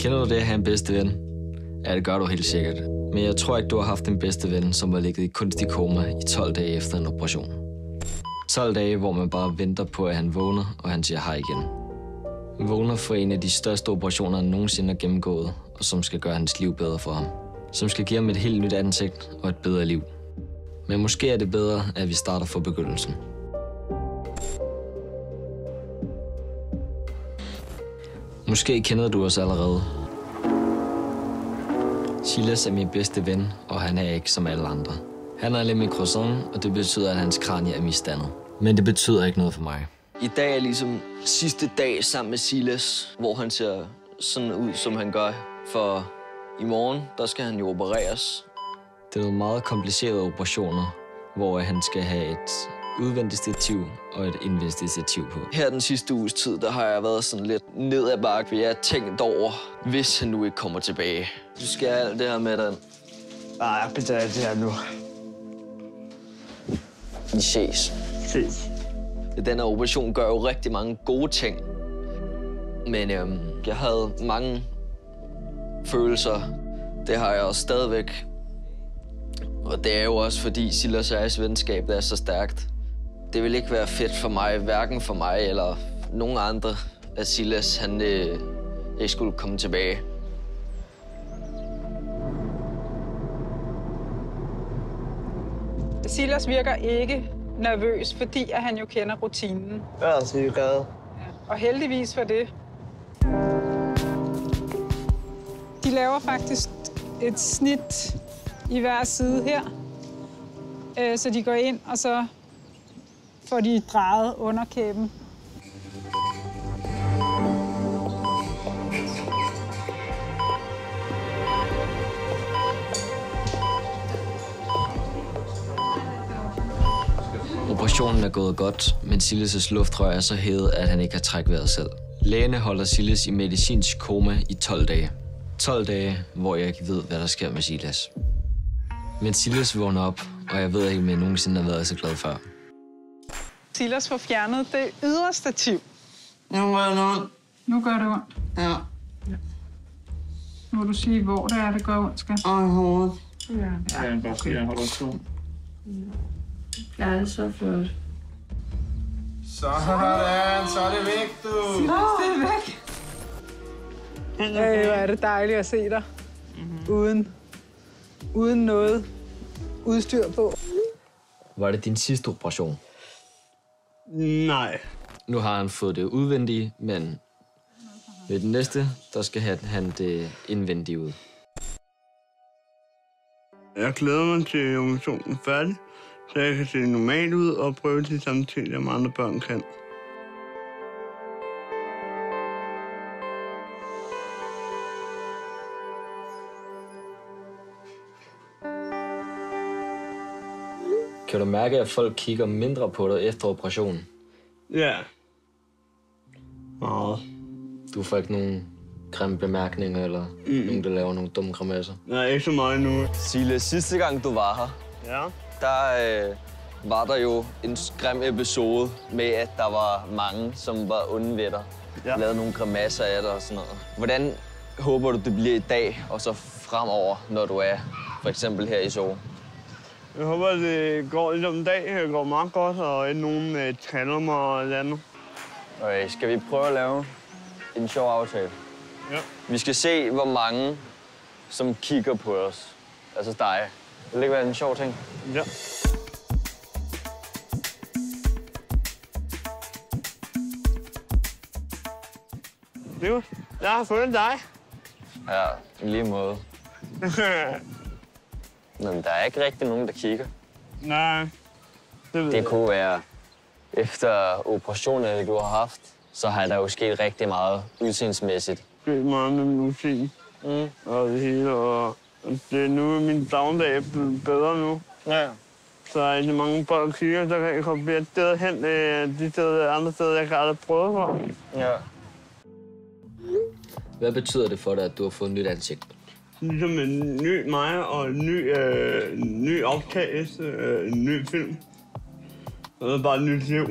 Kender du det at have en bedste ven? Ja, det gør du helt sikkert. Men jeg tror ikke, du har haft en bedste ven, som var ligget i kunstig koma i 12 dage efter en operation. 12 dage, hvor man bare venter på, at han vågner, og han siger hej igen. Han vågner for en af de største operationer, han nogensinde har gennemgået, og som skal gøre hans liv bedre for ham. Som skal give ham et helt nyt ansigt og et bedre liv. Men måske er det bedre, at vi starter fra begyndelsen. Måske kender du os allerede. Silas er min bedste ven, og han er ikke som alle andre. Han har nemlig croissant, og det betyder, at hans kranie er misdannet. Men det betyder ikke noget for mig. I dag er ligesom sidste dag sammen med Silas, hvor han ser sådan ud, som han gør. For i morgen, der skal han jo opereres. Det er nogle meget komplicerede operationer, hvor han skal have et udvendigt stativ og et indvendigt stativ på. Her den sidste uges tid, der har jeg været sådan lidt ned ad bakke, jeg har tænkt over, hvis han nu ikke kommer tilbage. Du skal alt det her med den. Nej, jeg betaler det her nu. Vi ses. Ses. Den her operation gør jo rigtig mange gode ting. Men øhm, jeg havde mange følelser. Det har jeg også stadigvæk. Og det er jo også fordi Silas og Aris venskab er så stærkt. Det vil ikke være fedt for mig, hverken for mig eller nogen andre, at Silas han, øh, ikke skulle komme tilbage. Silas virker ikke nervøs, fordi at han jo kender rutinen. Jeg er så glad. Og heldigvis for det. De laver faktisk et snit i hver side her. Øh, Så de går ind, og så får de drejet underkæben. Operationen er gået godt, men Silas' luftrør er så hævet, at han ikke kan trække vejret selv. Lægene holder Silas i medicinsk koma i 12 dage. 12 dage, hvor jeg ikke ved, hvad der sker med Silas. Men Silas vågner op, og jeg ved ikke, om jeg nogensinde har været så glad før. Silas får fjernet det ydre stativ. Nu var jeg noget. Nu gør det ondt. Ja. Nu må du sige, hvor det er, det gør ondt, skal. Og i hovedet. Ja, Ja, bare fordi jeg holder to. Ja, det er så flot. Sådan, så er det væk, du. det er væk. Øh, hvor er det dejligt at se dig. Mm-hmm. Uden, uden noget udstyr på. Var det din sidste operation? Nej. Nu har han fået det udvendige, men ved den næste, der skal han- han det indvendige ud. Jeg glæder mig til er færdig, så jeg kan se normalt ud og prøve de samme ting, som andre børn kan. Kan du mærke, at folk kigger mindre på dig efter operationen? Ja. Meget. Du får ikke nogen grimme bemærkninger, eller mm. nogen, der laver nogle dumme grimasser. Nej, ikke så meget nu. Silas, sidste gang du var her, Ja. der øh, var der jo en grim episode med, at der var mange, som var onde ved dig. Ja. Ja. Lavede nogle grimasser af dig og sådan noget. Hvordan håber du, det bliver i dag, og så fremover, når du er for eksempel her i Zoo? Jeg håber, det går lidt om en dag. Det går meget godt, og ikke nogen øh, taler mig og andet. Okay, skal vi prøve at lave en sjov aftale? Ja. Vi skal se, hvor mange, som kigger på os. Altså dig. Vil det ikke være en sjov ting? Ja. Godt. Jeg har fundet dig. Ja, i lige måde. Men der er ikke rigtig nogen, der kigger. Nej. Det ved Det kunne være, efter operationen, du har haft, så har der jo sket rigtig meget udseendsmæssigt. Det er meget med musik Mm. og det hele. Og det er nu er min dagligdag er blevet bedre nu. Ja. Så er rigtig mange børn der kigger, så kan jeg komme flere steder hen. øh, De steder, andre steder, jeg kan aldrig prøve for. ja. Hvad betyder det for dig, at du har fået et nyt ansigt? Ligesom en ny mig og en ny, øh, en ny optagelse, øh, en ny film. Og det er bare et nyt liv.